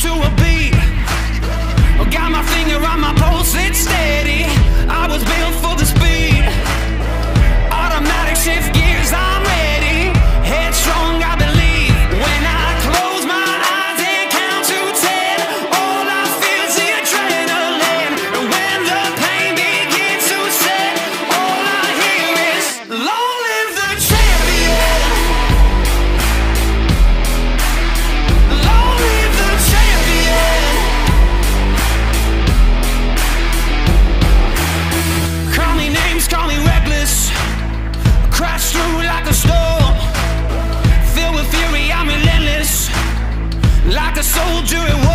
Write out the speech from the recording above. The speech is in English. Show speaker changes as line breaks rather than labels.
to a beat. I Got my finger on soldier